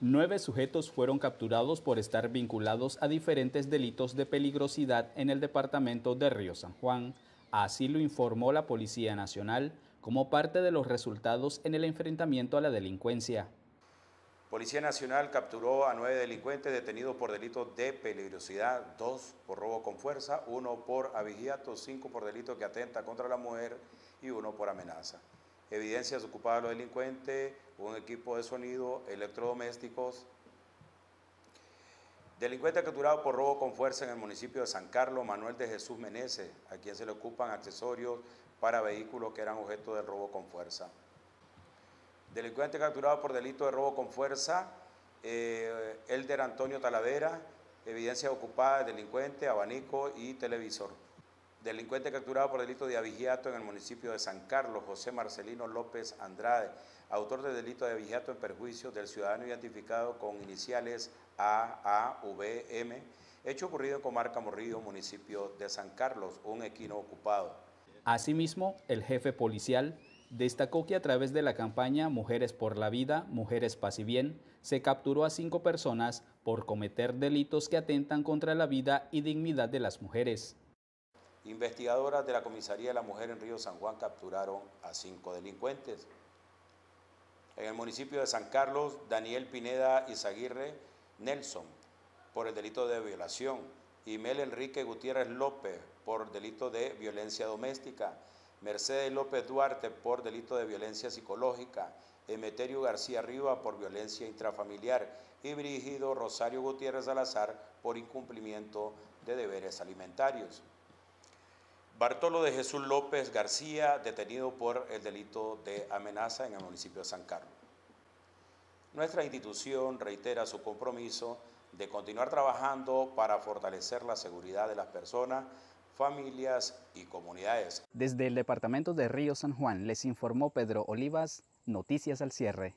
Nueve sujetos fueron capturados por estar vinculados a diferentes delitos de peligrosidad en el departamento de Río San Juan. Así lo informó la Policía Nacional como parte de los resultados en el enfrentamiento a la delincuencia. Policía Nacional capturó a nueve delincuentes detenidos por delitos de peligrosidad, dos por robo con fuerza, uno por abigiato, cinco por delito que atenta contra la mujer y uno por amenaza. Evidencias ocupadas de los delincuentes, un equipo de sonido, electrodomésticos. Delincuente capturado por robo con fuerza en el municipio de San Carlos, Manuel de Jesús Meneses, a quien se le ocupan accesorios para vehículos que eran objeto del robo con fuerza. Delincuente capturado por delito de robo con fuerza, eh, Elder Antonio Talavera, evidencia ocupada de delincuente, abanico y televisor. Delincuente capturado por delito de avigiato en el municipio de San Carlos, José Marcelino López Andrade, autor del delito de avigiato en perjuicio del ciudadano identificado con iniciales A, A, V, M, hecho ocurrido en Comarca Morrillo, municipio de San Carlos, un equino ocupado. Asimismo, el jefe policial destacó que a través de la campaña Mujeres por la Vida, Mujeres Paz y Bien, se capturó a cinco personas por cometer delitos que atentan contra la vida y dignidad de las mujeres. Investigadoras de la Comisaría de la Mujer en Río San Juan capturaron a cinco delincuentes. En el municipio de San Carlos, Daniel Pineda Izaguirre Nelson, por el delito de violación, y Mel Enrique Gutiérrez López, por delito de violencia doméstica, Mercedes López Duarte por delito de violencia psicológica, Emeterio García Riva por violencia intrafamiliar y Brígido Rosario Gutiérrez Salazar por incumplimiento de deberes alimentarios. Bartolo de Jesús López García, detenido por el delito de amenaza en el municipio de San Carlos. Nuestra institución reitera su compromiso de continuar trabajando para fortalecer la seguridad de las personas, familias y comunidades. Desde el departamento de Río San Juan les informó Pedro Olivas, Noticias al cierre.